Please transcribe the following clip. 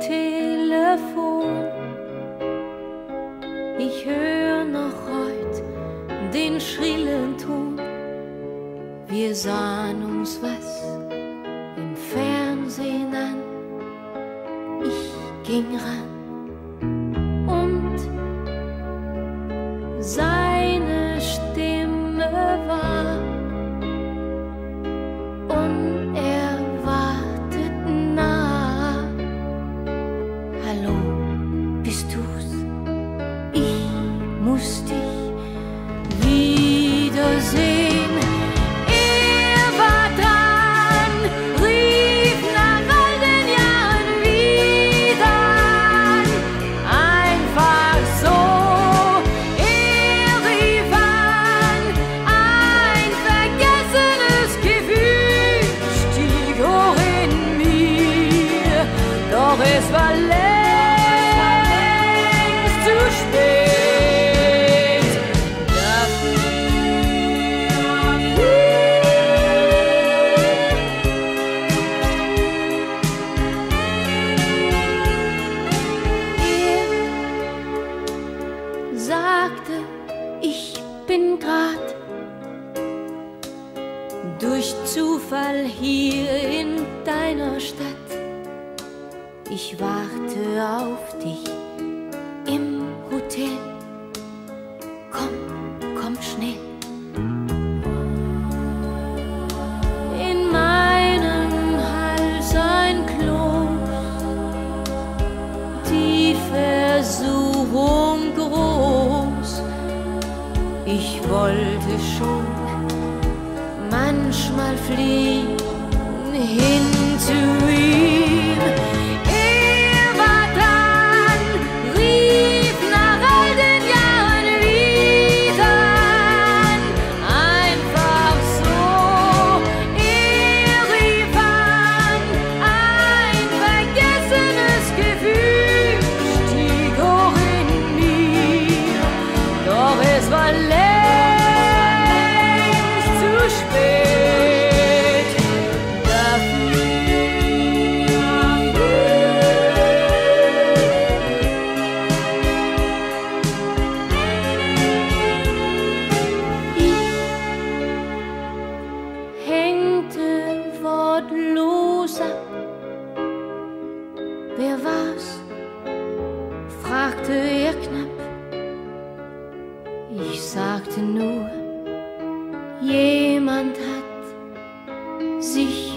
Telefon. Ich höre noch heut den schrillen Ton. Wir sahen uns was im Fernsehen an. Ich ging ran zu spät. Sagte, ich bin grad durch Zufall hier in deiner Stadt. Ich warte auf dich im Hotel. Komm, komm schnell. In meinem Hals ein Kloß, die Versuchung groß. Ich wollte schon manchmal fliehen hin zu ihm. Wer war's? fragte er knapp. Ich sagte nur, jemand hat sich.